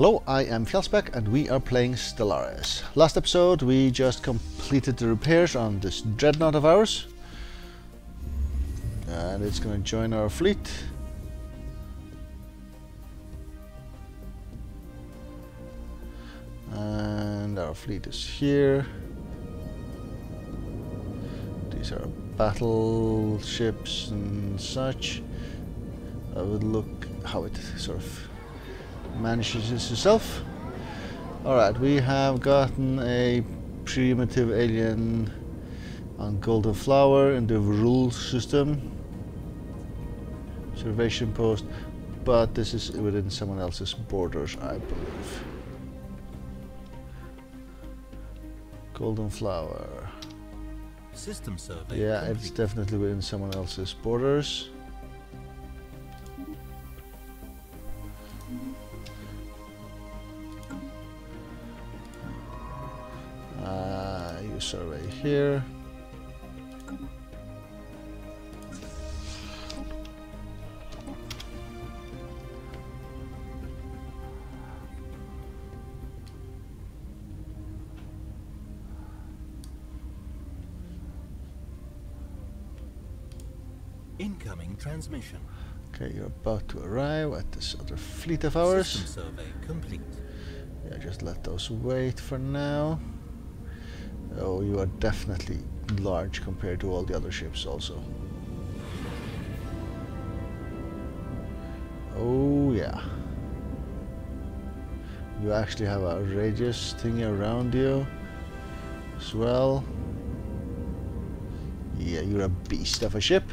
Hello, I am Fjallsbak and we are playing Stellaris. Last episode we just completed the repairs on this dreadnought of ours. And it's gonna join our fleet. And our fleet is here. These are battleships and such. I would look how it sort of manages itself. Alright, we have gotten a primitive alien on Golden Flower in the rule system. Observation post, but this is within someone else's borders, I believe. Golden Flower. System survey. Yeah, it's definitely within someone else's borders. Here. Incoming transmission. Okay, you're about to arrive at this other fleet of ours. System survey complete. Yeah, just let those wait for now. Oh, you are definitely large compared to all the other ships also. Oh yeah. You actually have a radius thingy around you as well. Yeah, you're a beast of a ship.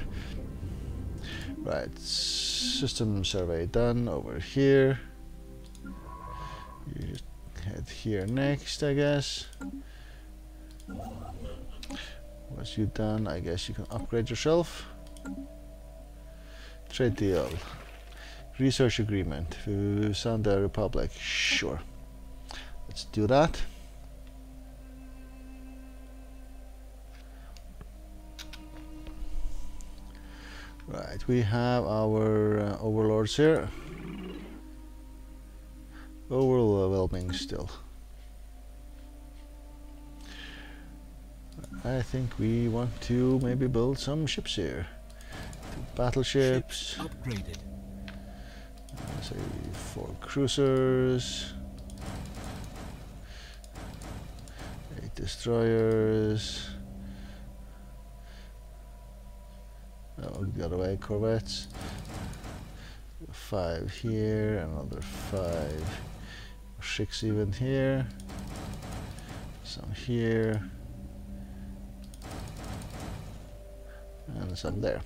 Right, system survey done over here. You just head here next, I guess. Once you're done, I guess you can upgrade yourself. Trade deal. Research agreement. Sanda Republic. Sure. Let's do that. Right, we have our uh, overlords here. Overwhelming still. I think we want to maybe build some ships here. Battleships, Ships upgraded. uh, say four cruisers, eight destroyers. Oh, the other way, corvettes. Five here, another five, six even here. Some here. And some there.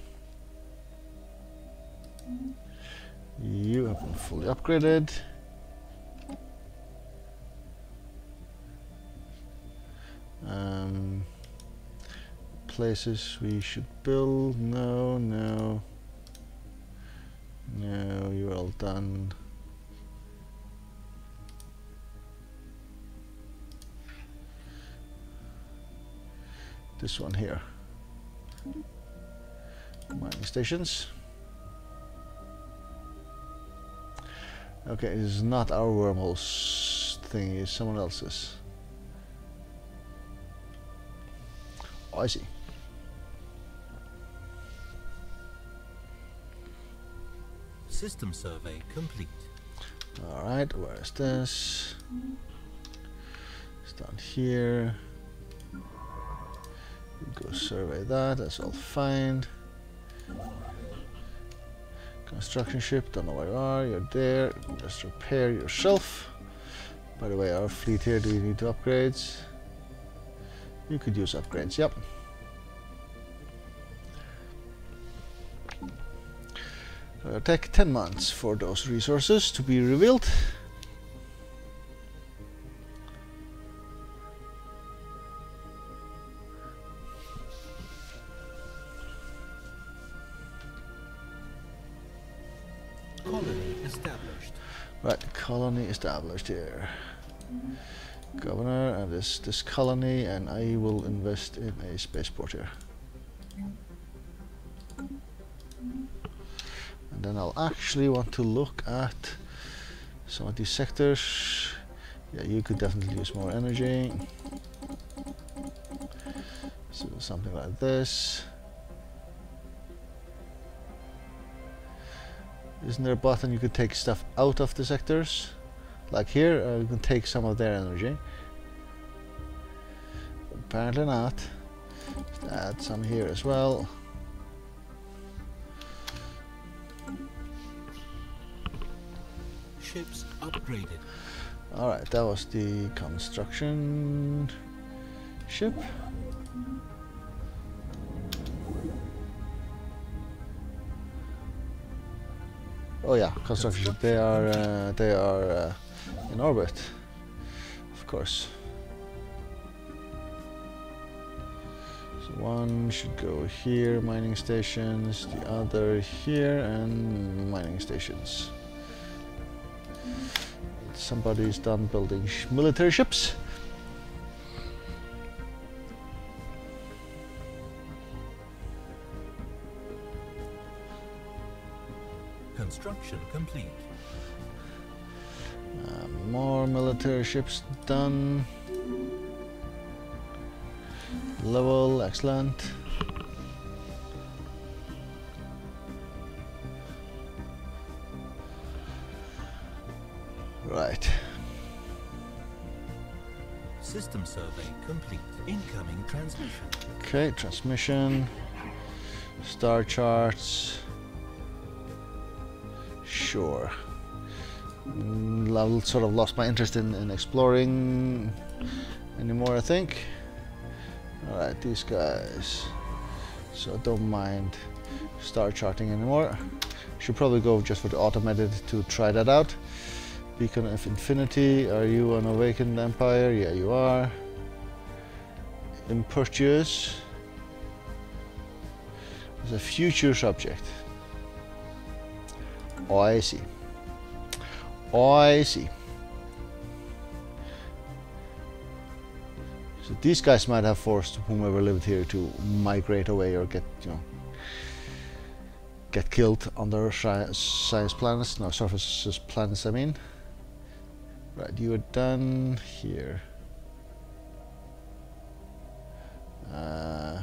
You have been fully upgraded. Um, places we should build? No, no. No, you're all done. This one here mining stations. Okay, this is not our wormholes thing, it's someone else's. Oh, I see. System survey complete. Alright, where is this? It's down here. Go survey that, that's all fine. Construction ship, don't know where you are, you're there. Just repair yourself. By the way, our fleet here, do you need to upgrades? You could use upgrades, yep. Uh, take 10 months for those resources to be revealed. Established. Right, colony established here. Governor and this this colony, and I will invest in a spaceport here. And then I'll actually want to look at some of these sectors. Yeah, you could definitely use more energy. So something like this. Isn't there a button you could take stuff out of the sectors? Like here, uh, you can take some of their energy. Apparently not. Just add some here as well. Ships upgraded. Alright, that was the construction ship. Oh yeah, construction. They are uh, they are uh, in orbit, of course. So one should go here, mining stations. The other here, and mining stations. Somebody's done building sh military ships. Construction complete. Uh, more military ships done. Level, excellent. Right. System survey complete. Incoming transmission. Okay, transmission. Star charts. Sure. Mm, I sort of lost my interest in, in exploring anymore, I think. Alright, these guys. So don't mind star charting anymore. Should probably go just for the automated to try that out. Beacon of Infinity, are you an Awakened Empire? Yeah, you are. Impetuous. It's a future subject. I see. I see. So these guys might have forced whomever lived here to migrate away or get, you know, get killed on their science planets, no, surface planets, I mean. Right, you are done here. Uh,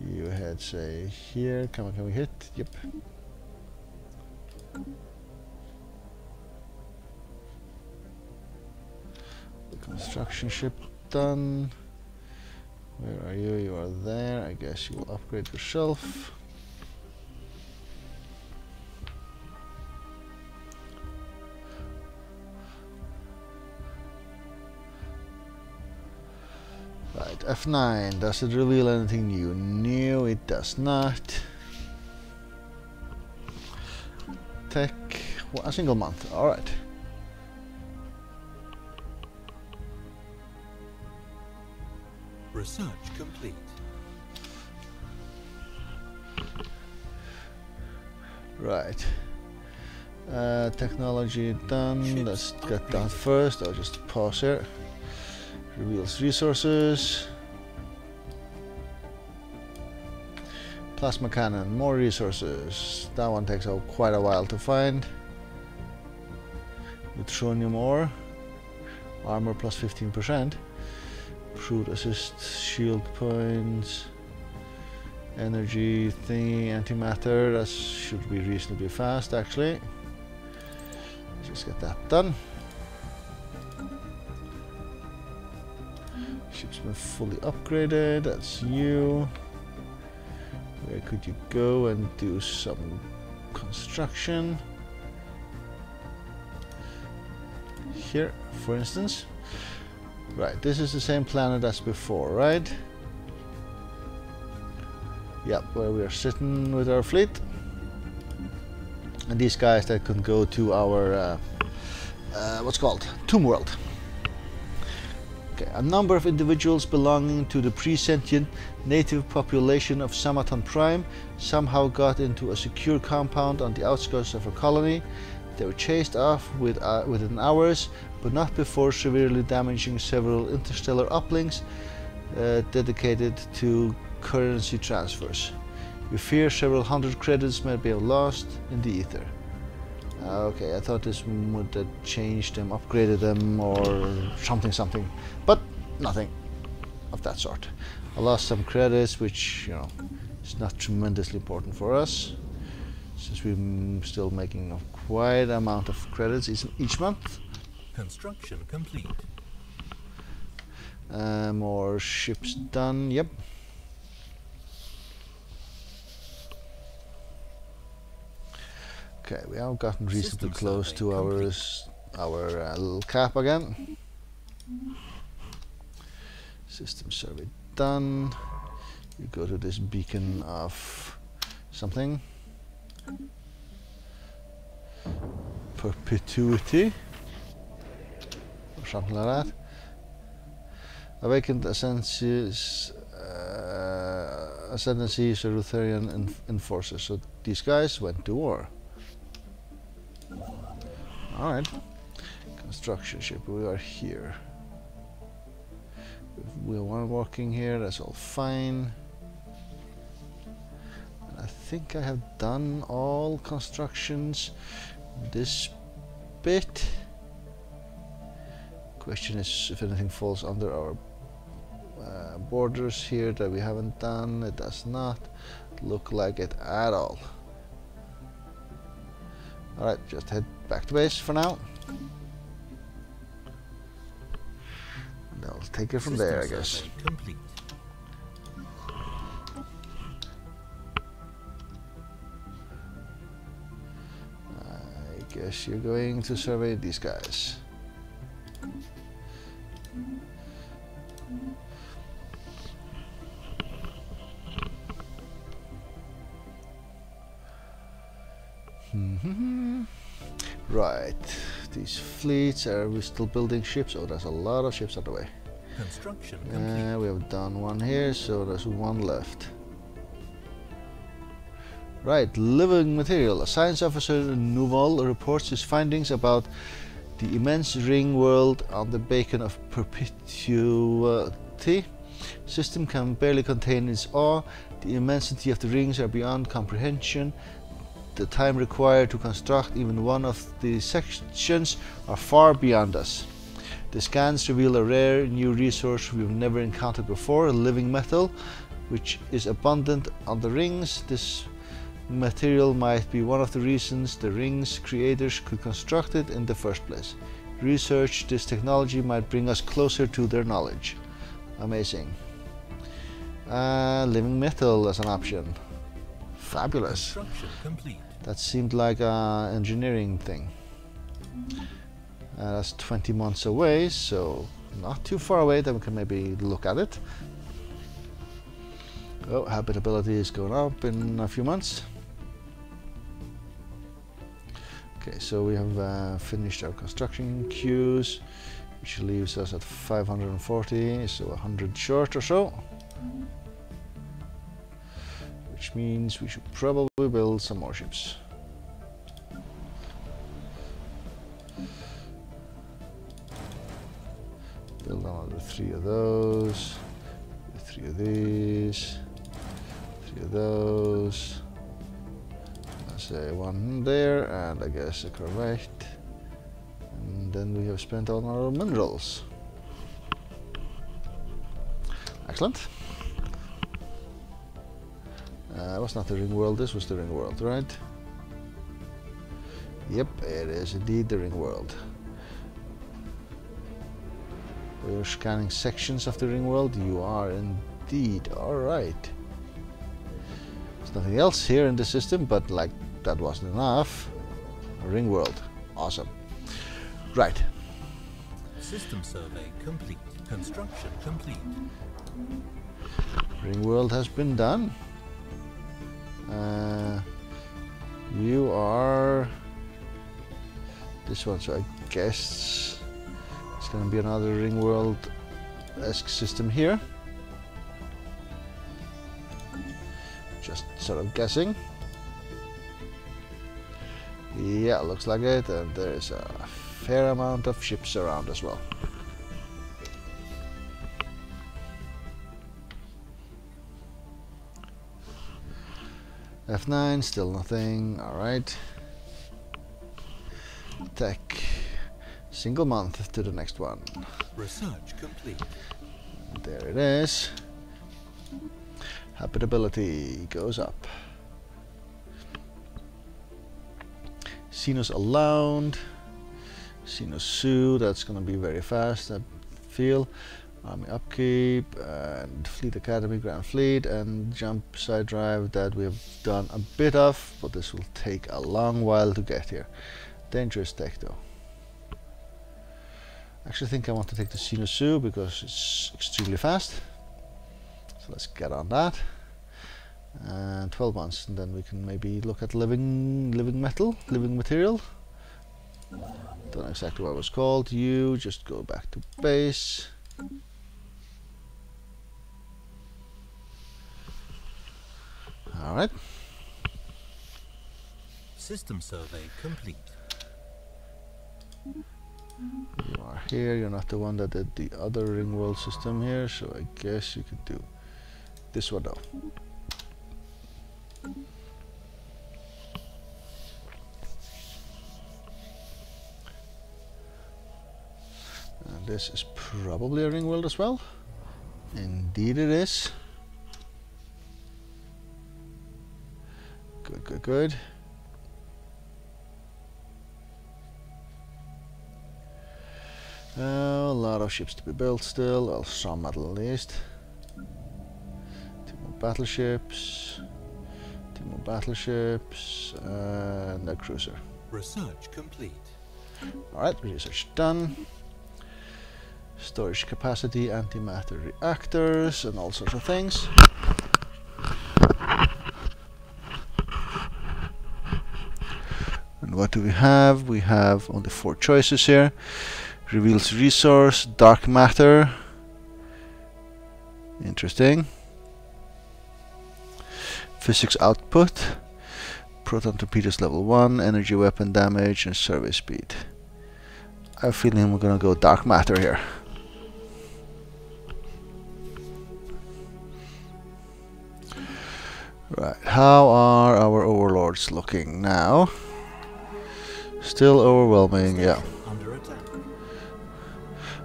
you had say here. Come on, can we hit? Yep. The construction ship done. Where are you? You are there. I guess you will upgrade yourself. Right, F9. Does it reveal anything new? No, it does not. A single month. All right. Research complete. Right. Uh, technology done. Ships Let's get that first. I'll just pause here. Reveals resources. Plasma cannon, more resources. That one takes a, quite a while to find. Neutronium ore. Armor plus 15%. Improved assist, shield points. Energy thingy, antimatter. That should be reasonably fast actually. Just get that done. Ship's been fully upgraded. That's you. Could you go and do some construction? Here, for instance. Right, this is the same planet as before, right? Yep, where we are sitting with our fleet. And these guys that can go to our, uh, uh, what's called, Tomb World. Okay, a number of individuals belonging to the pre-sentient native population of Samaton Prime somehow got into a secure compound on the outskirts of a colony. They were chased off with, uh, within hours, but not before severely damaging several interstellar uplinks uh, dedicated to currency transfers. We fear several hundred credits may be lost in the ether. Okay, I thought this would have changed them, upgraded them, or something, something. But nothing of that sort. I lost some credits, which, you know, is not tremendously important for us, since we're still making a quite amount of credits each, each month. Construction complete. Uh, more ships done, yep. Okay, we have gotten reasonably close to our our uh, little cap again. System survey done. You go to this beacon of something. Perpetuity. Or something like that. Awakened ascendancies, uh, ascendancies of Lutherian enforcers. So these guys went to war. Alright. Construction ship, we are here. We are one working here, that's all fine. I think I have done all constructions this bit. Question is if anything falls under our uh, borders here that we haven't done. It does not look like it at all. Alright, just head back to base for now. And I'll take it from there, I guess. Complete. I guess you're going to survey these guys. Mm-hmm. Right, these fleets, are we still building ships? Oh, there's a lot of ships on the way. Construction complete. Uh, we have done one here, so there's one left. Right, living material. A science officer in Nouveau reports his findings about the immense ring world on the beacon of perpetuity. System can barely contain its awe. The immensity of the rings are beyond comprehension. The time required to construct even one of the sections are far beyond us. The scans reveal a rare new resource we've never encountered before, a living metal, which is abundant on the rings. This material might be one of the reasons the rings creators could construct it in the first place. Research this technology might bring us closer to their knowledge. Amazing. Uh, living metal as an option. Fabulous. That seemed like an engineering thing. Uh, that's 20 months away, so not too far away that we can maybe look at it. Oh, habitability is going up in a few months. Okay, so we have uh, finished our construction queues, which leaves us at 540, so 100 short or so. Which means we should probably build some more ships. Build another three of those, three of these, three of those. Let's say one there, and I guess a correct. And then we have spent all our minerals. Excellent. Uh, was not the ring world, this was the ring world, right? Yep, it is indeed the ring world. We're scanning sections of the ring world. You are indeed. Alright. There's nothing else here in the system, but like that wasn't enough. Ring world. Awesome. Right. System survey complete. Construction complete. Ring world has been done. Uh, you are this one, so I guess it's going to be another ring world esque system here. Just sort of guessing. Yeah, looks like it, and there's a fair amount of ships around as well. F9, still nothing. Alright. tech. Single month to the next one. Research complete. There it is. Habitability goes up. Sinus allowed. Sinus Zoo, that's gonna be very fast, I feel. Army upkeep and Fleet Academy, Grand Fleet and Jump Side Drive that we have done a bit of, but this will take a long while to get here. Dangerous tech though. Actually think I want to take the Zoo because it's extremely fast. So let's get on that. And 12 months and then we can maybe look at living living metal, living material. Don't know exactly what it was called. You just go back to base. Alright. System survey complete. You are here, you're not the one that did the other ring world system here, so I guess you could do this one though. And this is probably a ring world as well. Indeed it is. Good, good, good. Uh, a lot of ships to be built still, well some at least. Two more battleships, two more battleships, and a cruiser. Research complete. Alright, research done. Storage capacity, antimatter reactors, and all sorts of things. What do we have? We have only four choices here. Reveals resource, dark matter. Interesting. Physics output. Proton torpedoes level 1, energy weapon damage, and survey speed. I have a feeling we're gonna go dark matter here. Right, how are our overlords looking now? Still overwhelming, yeah.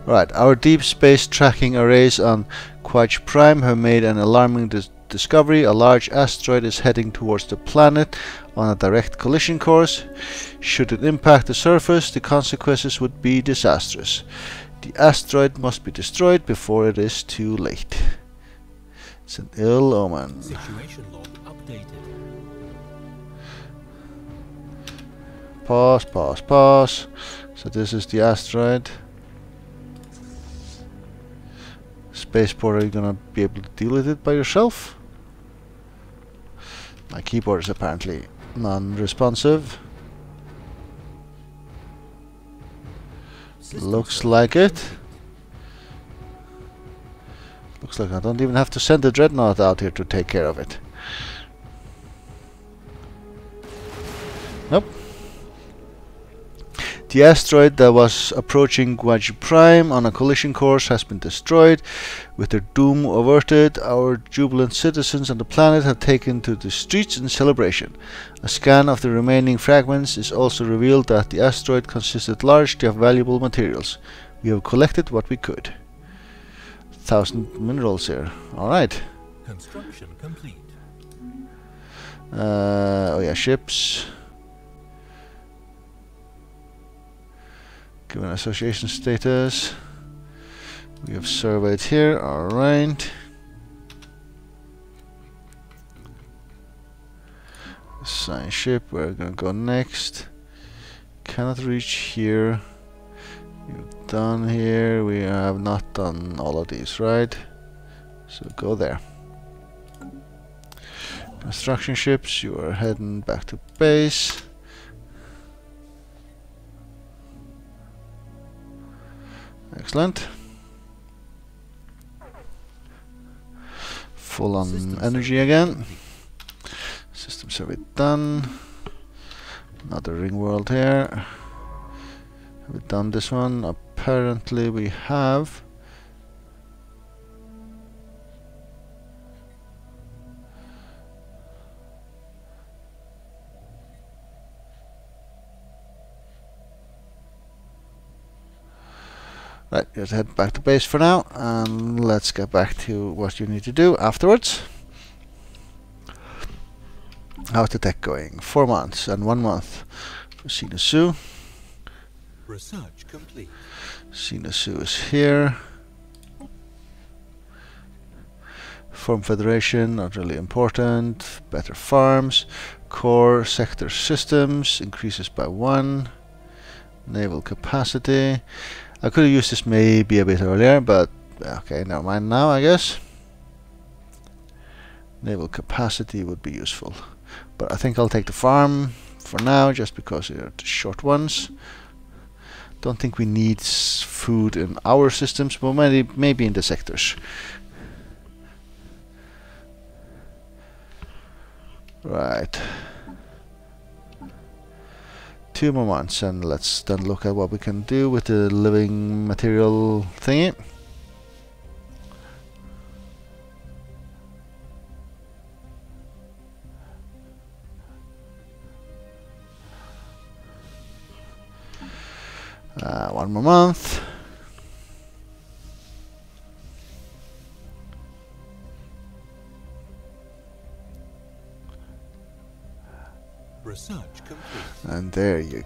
Right, our deep space tracking arrays on Quach Prime have made an alarming dis discovery. A large asteroid is heading towards the planet on a direct collision course. Should it impact the surface, the consequences would be disastrous. The asteroid must be destroyed before it is too late. It's an ill omen. Pause, pause, pause. So this is the asteroid. Spaceport, are you gonna be able to deal with it by yourself? My keyboard is apparently non-responsive. Looks like it. Looks like I don't even have to send the dreadnought out here to take care of it. Nope. The asteroid that was approaching Guaji Prime on a collision course has been destroyed. With their doom averted, our jubilant citizens on the planet have taken to the streets in celebration. A scan of the remaining fragments is also revealed that the asteroid consisted largely of valuable materials. We have collected what we could. Thousand minerals here. Alright. Construction complete. Uh, oh yeah, ships. Given association status. We have surveyed here, alright. Sign ship, we're gonna go next. Cannot reach here. You've done here, we have not done all of these, right? So go there. Construction ships, you are heading back to base. Excellent. Full on System energy again. System survey done. Another ring world here. Have we done this one? Apparently we have. Right, just head back to base for now, and let's get back to what you need to do afterwards. How's the tech going? Four months and one month for Sinasu. Research complete. Sinasu is here. Farm Federation, not really important. Better farms. Core sector systems increases by one. Naval capacity. I could have used this maybe a bit earlier, but okay, never mind now, I guess. Naval capacity would be useful. But I think I'll take the farm for now, just because they're the short ones. Don't think we need food in our systems, but maybe, maybe in the sectors. Right. Two more months, and let's then look at what we can do with the living material thingy. Uh, one more month. Research complete. And there you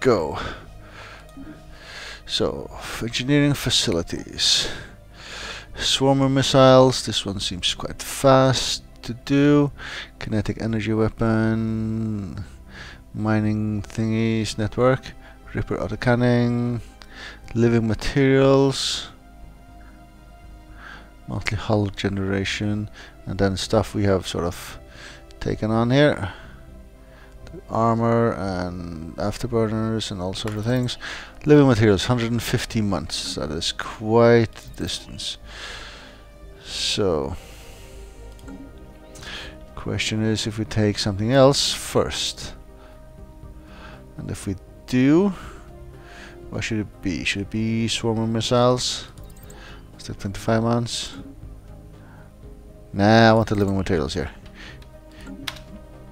go. So, engineering facilities. Swarmer missiles, this one seems quite fast to do. Kinetic energy weapon. Mining thingies, network. Ripper autocannon. Living materials. Monthly hull generation. And then stuff we have sort of taken on here armor and afterburners and all sorts of things. Living materials, 150 months. That is quite the distance. So, question is if we take something else first. And if we do, what should it be? Should it be swarmer missiles? Let's 25 months. Nah, I want the living materials here.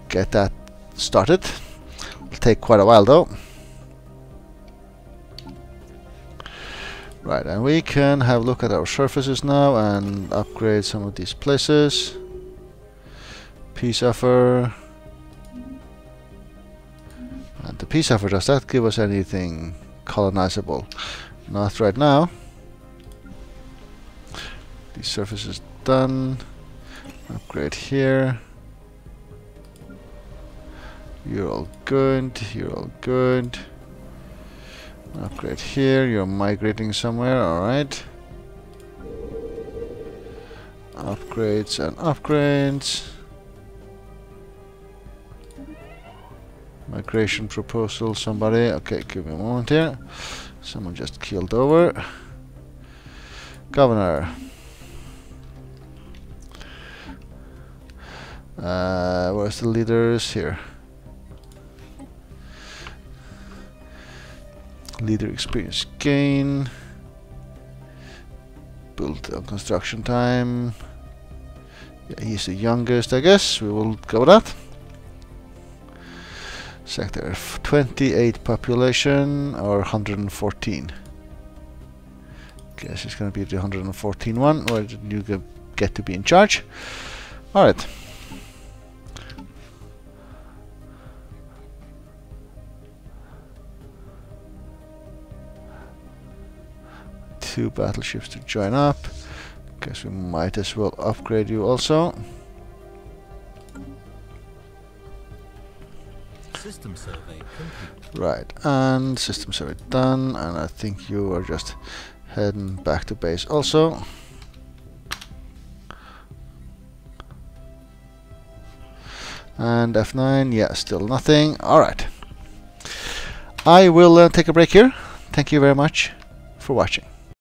Get that started. It'll take quite a while though. Right, and we can have a look at our surfaces now and upgrade some of these places. Peace offer. And the peace offer, does that give us anything colonizable? Not right now. These surfaces done. Upgrade here. You're all good, you're all good. Upgrade here, you're migrating somewhere, alright. Upgrades and upgrades. Migration proposal, somebody. Okay, give me a moment here. Someone just killed over. Governor. Uh, where's the leaders here? Leader experience gain build on construction time. Yeah, he's the youngest I guess. We will go with that. Sector 28 population or 114 guess it's gonna be the 114 one where you get to be in charge? Alright two battleships to join up. Guess we might as well upgrade you also. System survey complete. Right, and system survey done, and I think you are just heading back to base also. And F9, yeah, still nothing. Alright. I will uh, take a break here. Thank you very much for watching.